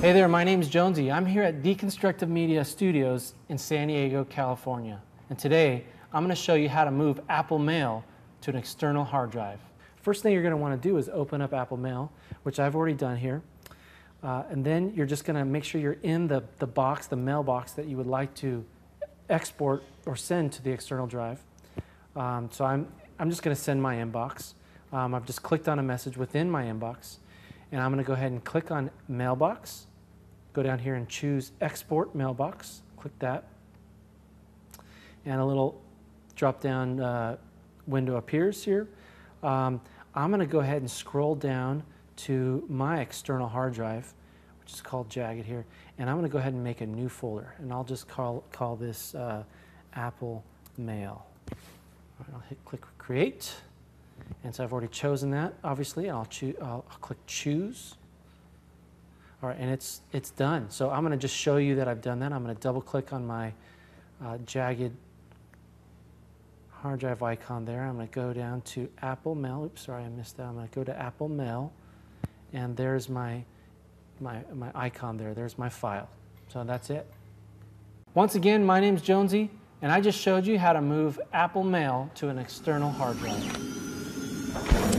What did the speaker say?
Hey there, my name is Jonesy. I'm here at Deconstructive Media Studios in San Diego, California. And today, I'm going to show you how to move Apple Mail to an external hard drive. First thing you're going to want to do is open up Apple Mail, which I've already done here. Uh, and then you're just going to make sure you're in the, the box, the mailbox that you would like to export or send to the external drive. Um, so I'm, I'm just going to send my inbox. Um, I've just clicked on a message within my inbox. And I'm going to go ahead and click on Mailbox. Go down here and choose Export Mailbox. Click that. And a little drop down uh, window appears here. Um, I'm going to go ahead and scroll down to my external hard drive, which is called Jagged here. And I'm going to go ahead and make a new folder. And I'll just call, call this uh, Apple Mail. Right, I'll hit click Create. And so I've already chosen that, obviously, and I'll, I'll, I'll click Choose. All right, and it's, it's done. So I'm going to just show you that I've done that. I'm going to double click on my uh, jagged hard drive icon there. I'm going to go down to Apple Mail. Oops, sorry, I missed that. I'm going to go to Apple Mail, and there's my, my, my icon there. There's my file. So that's it. Once again, my name's Jonesy, and I just showed you how to move Apple Mail to an external hard drive.